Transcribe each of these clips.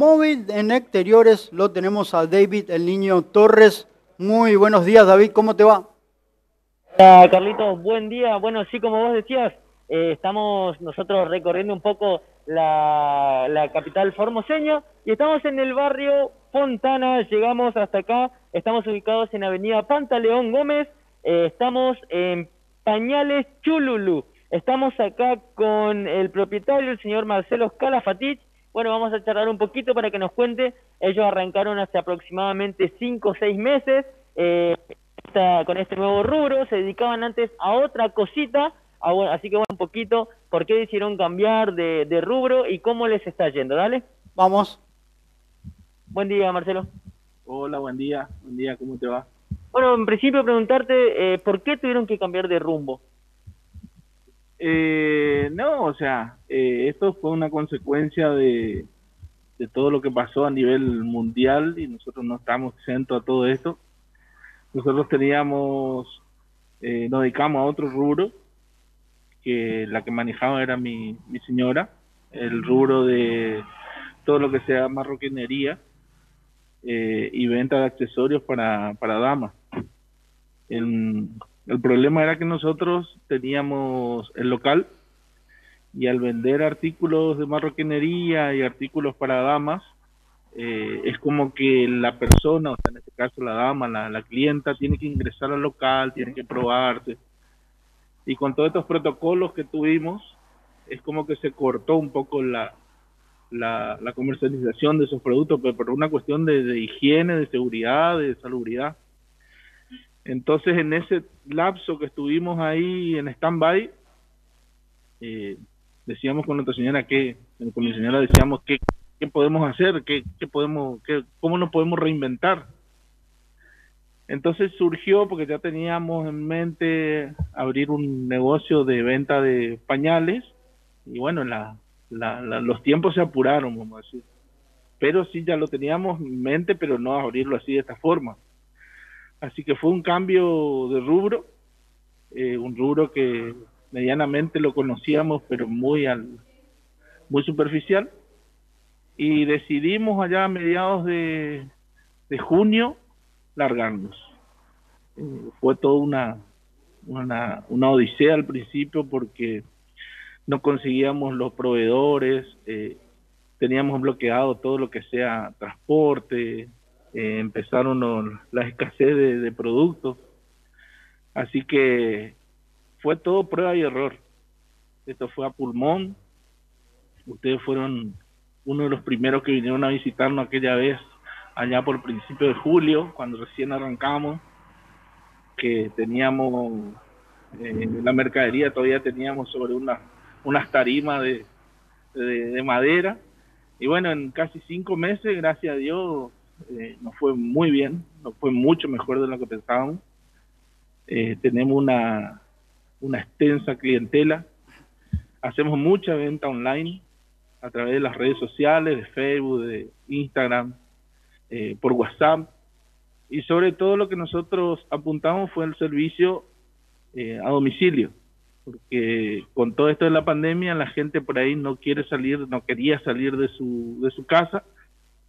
Móvil en exteriores lo tenemos a David, el niño Torres. Muy buenos días, David, ¿cómo te va? Hola, Carlitos, buen día. Bueno, sí, como vos decías, eh, estamos nosotros recorriendo un poco la, capital formoseña y estamos en el barrio Fontana, llegamos hasta acá, estamos ubicados en Avenida Pantaleón Gómez, eh, estamos en Pañales Chululu. Estamos acá con el propietario, el señor Marcelo Calafatich, bueno, vamos a charlar un poquito para que nos cuente. Ellos arrancaron hace aproximadamente 5 o 6 meses eh, con este nuevo rubro. Se dedicaban antes a otra cosita. así que bueno, un poquito, ¿por qué decidieron cambiar de, de rubro y cómo les está yendo? Dale. Vamos. Buen día, Marcelo. Hola, buen día. Buen día, ¿cómo te va? Bueno, en principio preguntarte, eh, ¿por qué tuvieron que cambiar de rumbo? Eh, no, o sea, eh, esto fue una consecuencia de, todo lo que pasó a nivel mundial y nosotros no estamos exentos a todo esto. Nosotros teníamos, eh, nos dedicamos a otro rubro, que la que manejaba era mi, señora, el rubro de todo lo que sea marroquinería eh, y venta de accesorios para, para damas. El problema era que nosotros teníamos el local y al vender artículos de marroquinería y artículos para damas, eh, es como que la persona, o sea, en este caso la dama, la, la clienta, tiene que ingresar al local, tiene que probarse. Y con todos estos protocolos que tuvimos, es como que se cortó un poco la, la, la comercialización de esos productos, pero por una cuestión de, de higiene, de seguridad, de salubridad. Entonces, en ese lapso que estuvimos ahí en stand-by, eh, decíamos con nuestra señora que, con mi señora decíamos qué, qué podemos hacer, qué, qué podemos, qué, cómo nos podemos reinventar. Entonces surgió porque ya teníamos en mente abrir un negocio de venta de pañales y bueno, la, la, la, los tiempos se apuraron, vamos a decir. Pero sí ya lo teníamos en mente, pero no abrirlo así de esta forma. Así que fue un cambio de rubro, eh, un rubro que medianamente lo conocíamos, pero muy al muy superficial. Y decidimos allá a mediados de, de junio largarnos. Eh, fue toda una, una, una odisea al principio porque no conseguíamos los proveedores, eh, teníamos bloqueado todo lo que sea transporte, eh, empezaron la escasez de, productos. Así que fue todo prueba y error. Esto fue a pulmón. Ustedes fueron uno de los primeros que vinieron a visitarnos aquella vez, allá por principio de julio, cuando recién arrancamos, que teníamos eh, la mercadería, todavía teníamos sobre una, unas tarimas de, de madera. Y bueno, en casi cinco meses, gracias a Dios, eh, nos fue muy bien, nos fue mucho mejor de lo que pensábamos. Eh, tenemos una, extensa clientela, hacemos mucha venta online a través de las redes sociales, de Facebook, de Instagram, eh, por WhatsApp, y sobre todo lo que nosotros apuntamos fue el servicio eh, a domicilio, porque con todo esto de la pandemia la gente por ahí no quiere salir, no quería salir de su casa,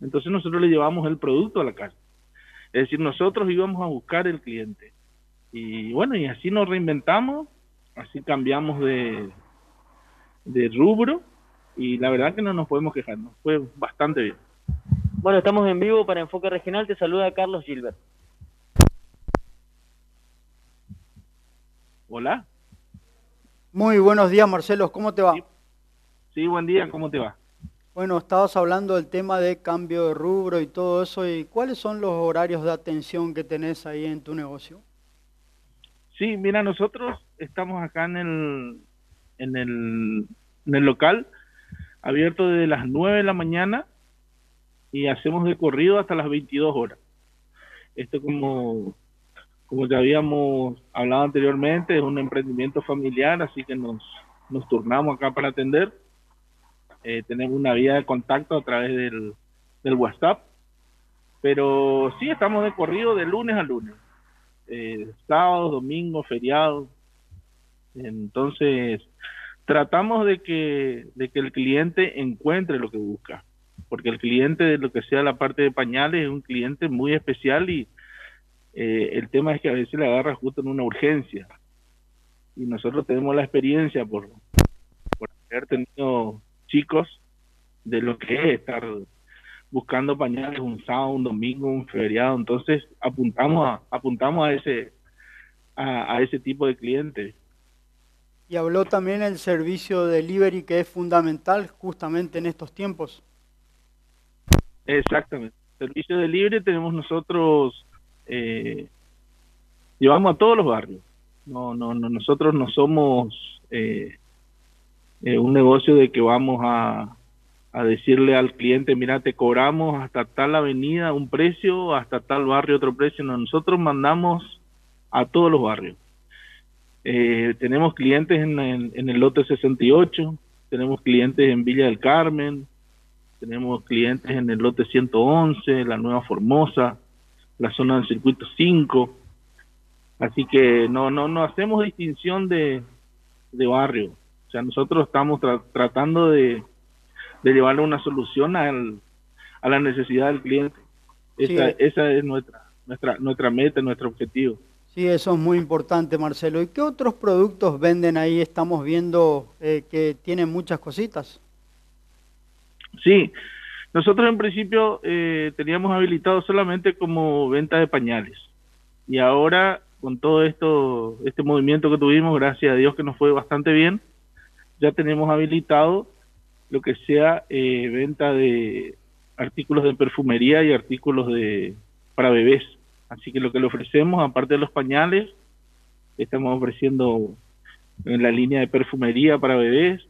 entonces nosotros le llevamos el producto a la casa. Es decir, nosotros íbamos a buscar el cliente. Y bueno, y así nos reinventamos, así cambiamos de, de rubro y la verdad que no nos podemos quejar, nos fue bastante bien. Bueno, estamos en vivo para Enfoque Regional, te saluda Carlos Gilbert. Hola. Muy buenos días, Marcelo, ¿cómo te va? Sí, sí buen día, ¿cómo te va? Bueno, estabas hablando del tema de cambio de rubro y todo eso, ¿y cuáles son los horarios de atención que tenés ahí en tu negocio? Sí, mira, nosotros estamos acá en el, en el, en el local, abierto desde las 9 de la mañana y hacemos de corrido hasta las 22 horas. Esto como, como ya habíamos hablado anteriormente, es un emprendimiento familiar, así que nos, nos turnamos acá para atender eh, tenemos una vía de contacto a través del, WhatsApp. Pero sí estamos de corrido de lunes a lunes. Eh, sábado, domingo, feriado. Entonces, tratamos de que, de que el cliente encuentre lo que busca. porque el cliente de lo que sea la parte de pañales es un cliente muy especial y eh, el tema es que a veces le agarra justo en una urgencia. Y nosotros tenemos la experiencia por, por haber tenido chicos de lo que es estar buscando pañales un sábado, un domingo, un feriado. Entonces apuntamos a, apuntamos a ese a, a ese tipo de clientes. Y habló también el servicio de delivery que es fundamental justamente en estos tiempos. Exactamente. Servicio de libre tenemos nosotros, eh, llevamos a todos los barrios. No, no, no nosotros no somos eh, eh, un negocio de que vamos a, a decirle al cliente, mira, te cobramos hasta tal avenida un precio, hasta tal barrio otro precio. No, nosotros mandamos a todos los barrios. Eh, tenemos clientes en, en, el lote 68, tenemos clientes en Villa del Carmen, tenemos clientes en el lote 111, la Nueva Formosa, la zona del circuito 5. Así que no, no, no hacemos distinción de, de barrio. O sea, nosotros estamos tratando de, de llevarle una solución al, a la necesidad del cliente. Esa, esa es nuestra, nuestra, nuestra meta, nuestro objetivo. Sí, eso es muy importante, Marcelo. ¿Y qué otros productos venden ahí? Estamos viendo eh, que tienen muchas cositas. Sí, nosotros en principio eh, teníamos habilitado solamente como venta de pañales. Y ahora, con todo esto, este movimiento que tuvimos, gracias a Dios que nos fue bastante bien, ya tenemos habilitado lo que sea eh, venta de artículos de perfumería y artículos de para bebés. Así que lo que le ofrecemos, aparte de los pañales, estamos ofreciendo en la línea de perfumería para bebés,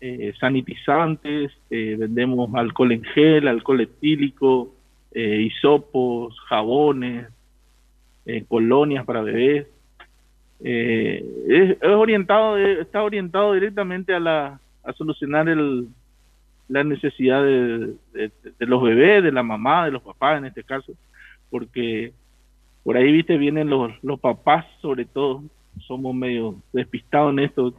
eh, sanitizantes, eh, vendemos alcohol en gel, alcohol etílico, hisopos, jabones, colonias para bebés. Es, es, orientado, está orientado directamente a la a solucionar el, la necesidad de, de, los bebés, de la mamá, de los papás en este caso, porque por ahí, viste, vienen los, los papás sobre todo, somos medio despistados en esto,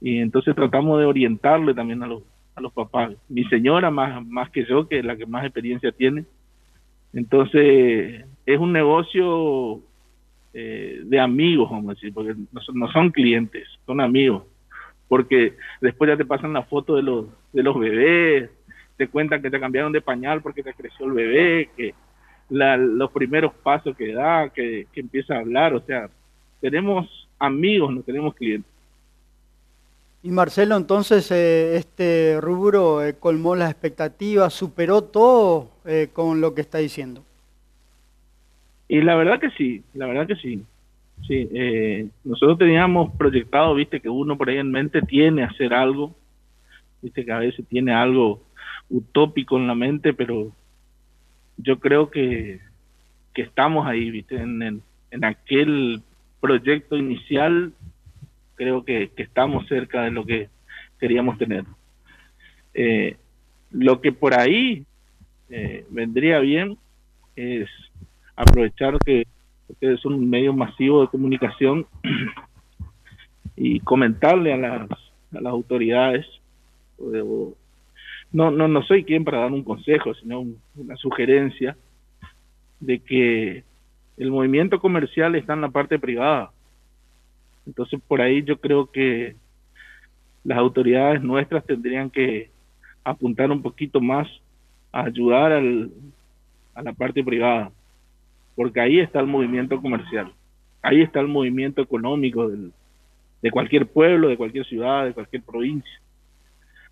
y entonces tratamos de orientarle también a los, a los papás. Mi señora más, más que yo, que es la que más experiencia tiene, entonces es un negocio eh, de amigos, vamos a decir, porque no son, clientes, son amigos porque después ya te pasan la foto de los, de los bebés, te cuentan que te cambiaron de pañal porque te creció el bebé, que los primeros pasos que da, que, que empieza a hablar, o sea, tenemos amigos, no tenemos clientes. Y Marcelo, entonces eh, este rubro eh, colmó las expectativas, superó todo eh, con lo que está diciendo. Y la verdad que sí, la verdad que sí. Sí, eh, nosotros teníamos proyectado, viste, que uno por ahí en mente tiene hacer algo, viste, que a veces tiene algo utópico en la mente, pero yo creo que, que estamos ahí, viste, en, en, en aquel proyecto inicial, creo que, que, estamos cerca de lo que queríamos tener. Eh, lo que por ahí eh, vendría bien es aprovechar que ustedes son un medio masivo de comunicación y comentarle a las, a las autoridades no, no, no soy quien para dar un consejo, sino una sugerencia de que el movimiento comercial está en la parte privada. Entonces, por ahí yo creo que las autoridades nuestras tendrían que apuntar un poquito más a ayudar al, a la parte privada porque ahí está el movimiento comercial, ahí está el movimiento económico de cualquier pueblo, de cualquier ciudad, de cualquier provincia.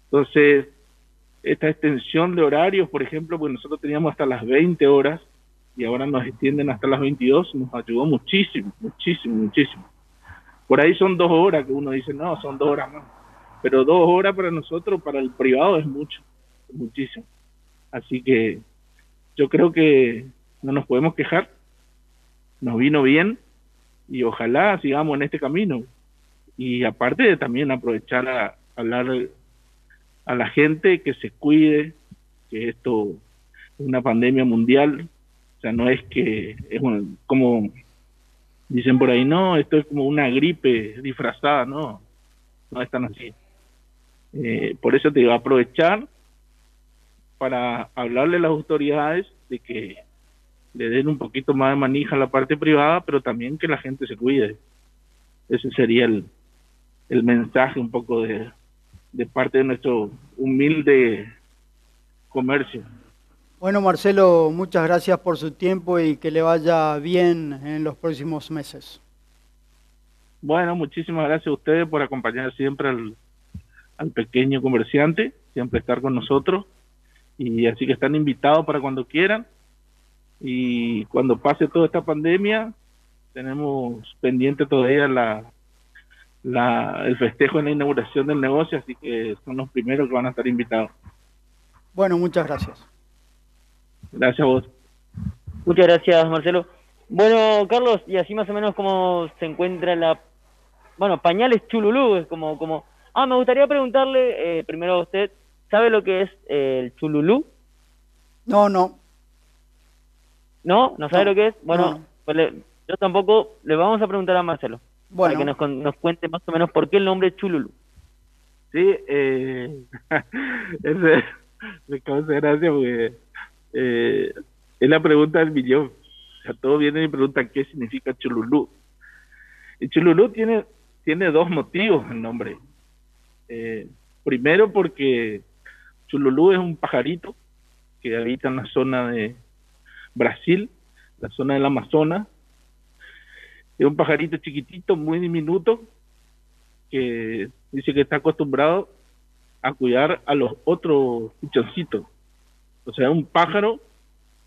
Entonces, esta extensión de horarios, por ejemplo, pues nosotros teníamos hasta las 20 horas y ahora nos extienden hasta las 22, nos ayudó muchísimo, muchísimo, muchísimo. Por ahí son dos horas que uno dice, no, son dos horas más. Pero dos horas para nosotros, para el privado es mucho, muchísimo. Así que yo creo que no nos podemos quejar, nos vino bien y ojalá sigamos en este camino. Y aparte de también aprovechar a, hablar a la gente que se cuide, que esto es una pandemia mundial, o sea, no es que es como dicen por ahí, no, esto es como una gripe disfrazada, no, no es tan así. Eh, por eso te digo, aprovechar para hablarle a las autoridades de que le den un poquito más de manija a la parte privada, pero también que la gente se cuide. Ese sería el, el mensaje un poco de, de parte de nuestro humilde comercio. Bueno, Marcelo, muchas gracias por su tiempo y que le vaya bien en los próximos meses. Bueno, muchísimas gracias a ustedes por acompañar siempre al, al pequeño comerciante, siempre estar con nosotros. Y así que están invitados para cuando quieran. Y cuando pase toda esta pandemia, tenemos pendiente todavía la, la, el festejo en la inauguración del negocio, así que son los primeros que van a estar invitados. Bueno, muchas gracias. Gracias a vos. Muchas gracias, Marcelo. Bueno, Carlos, y así más o menos cómo se encuentra la... Bueno, pañales chululú, es como... como... Ah, me gustaría preguntarle eh, primero a usted, ¿sabe lo que es eh, el chululú? No, no. ¿No? ¿No sabe lo que es? Bueno, pues le, yo tampoco le vamos a preguntar a Marcelo. Bueno. Para que nos, nos cuente más o menos por qué el nombre chululú. Sí, eh, es, me causa gracia porque eh, es la pregunta del millón. O sea, todos vienen y preguntan qué significa Chululú. Y Chululú tiene, tiene dos motivos el nombre. Eh, primero porque Chululú es un pajarito que habita en la zona de Brasil, la zona del Amazonas. Es un pajarito chiquitito, muy diminuto, que dice que está acostumbrado a cuidar a los otros pichoncitos. O sea, un pájaro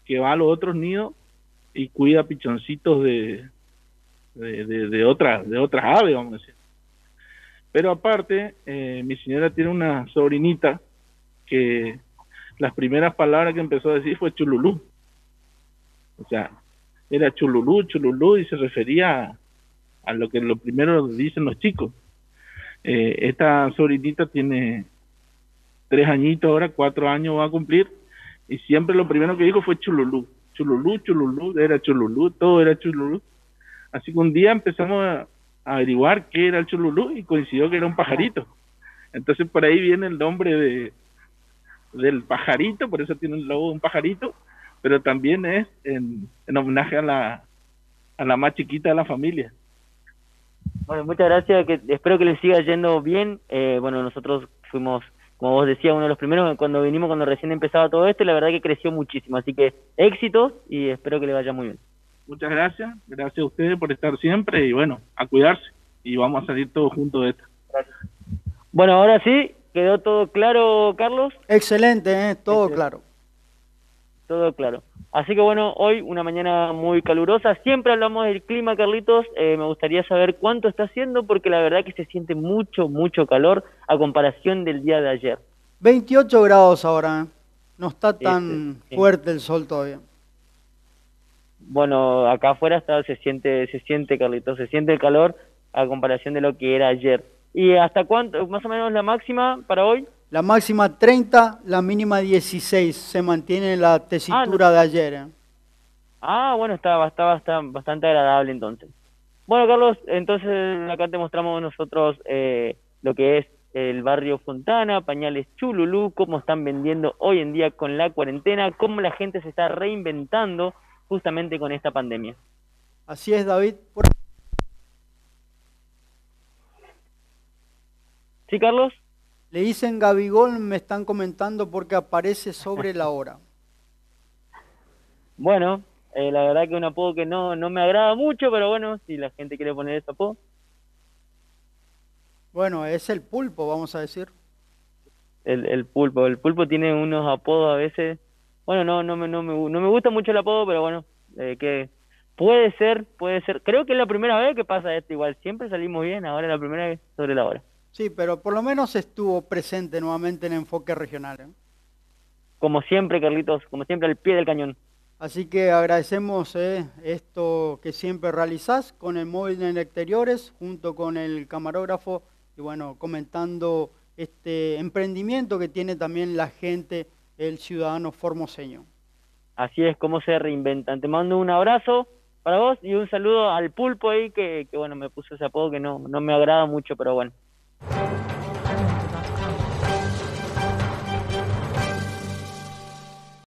que va a los otros nidos y cuida pichoncitos de, de, otras de otras aves, vamos a decir. Pero aparte, eh, mi señora tiene una sobrinita que las primeras palabras que empezó a decir fue chululú. O sea, era chululú, chululú y se refería a, lo que lo primero dicen los chicos. Eh, esta sobrinita tiene tres añitos ahora, cuatro años va a cumplir, y siempre lo primero que dijo fue chululú, chululú, chululú, era chululú, todo era chululú. Así que un día empezamos a, a averiguar qué era el chululú y coincidió que era un pajarito. Entonces por ahí viene el nombre de del pajarito, por eso tiene el logo de un pajarito, pero también es en, en homenaje a la, a la más chiquita de la familia. Bueno, muchas gracias, que espero que les siga yendo bien. Eh, bueno, nosotros fuimos, como vos decías, uno de los primeros cuando vinimos, cuando recién empezaba todo esto, y la verdad que creció muchísimo. Así que éxitos y espero que le vaya muy bien. Muchas gracias, gracias a ustedes por estar siempre y bueno, a cuidarse y vamos a salir todos juntos de esto. Gracias. Bueno, ahora sí, quedó todo claro, Carlos. Excelente, ¿eh? todo Excelente. claro. Todo claro. Así que bueno, hoy una mañana muy calurosa. Siempre hablamos del clima, Carlitos. Eh, me gustaría saber cuánto está haciendo porque la verdad que se siente mucho, mucho calor a comparación del día de ayer. 28 grados ahora, ¿eh? no está tan Este, sí. fuerte el sol todavía. Bueno, acá afuera está, se siente, se siente, Carlitos, se siente el calor a comparación de lo que era ayer. ¿Y hasta cuánto, más o menos la máxima para hoy? La máxima 30, la mínima 16, se mantiene la tesitura de ayer. ¿eh? Ah, bueno, está, está, está bastante agradable entonces. Bueno, Carlos, entonces acá te mostramos nosotros eh, lo que es el barrio Fontana, pañales Chululú, cómo están vendiendo hoy en día con la cuarentena, cómo la gente se está reinventando justamente con esta pandemia. Así es, David. Por- ¿Sí, Carlos? Le dicen Gabigol, me están comentando porque aparece sobre la hora. Bueno, eh, la verdad que un apodo que no, no me agrada mucho, pero bueno, si la gente quiere poner ese apodo. Bueno, es el pulpo, vamos a decir. El, el pulpo, el pulpo tiene unos apodos a veces. Bueno, no, no me, no me, no me gusta mucho el apodo, pero bueno, eh, que puede ser, puede ser. Creo que es la primera vez que pasa esto igual. Siempre salimos bien, ahora es la primera vez sobre la hora. Sí, pero por lo menos estuvo presente nuevamente en enfoque regional. ¿eh? Como siempre, Carlitos, como siempre al pie del cañón. Así que agradecemos eh, esto que siempre realizás con el móvil en exteriores, junto con el camarógrafo, y bueno, comentando este emprendimiento que tiene también la gente, el ciudadano formoseño. Así es como se reinventan. Te mando un abrazo para vos y un saludo al pulpo ahí que, que bueno, me puso ese apodo que no, no me agrada mucho, pero bueno, Thank you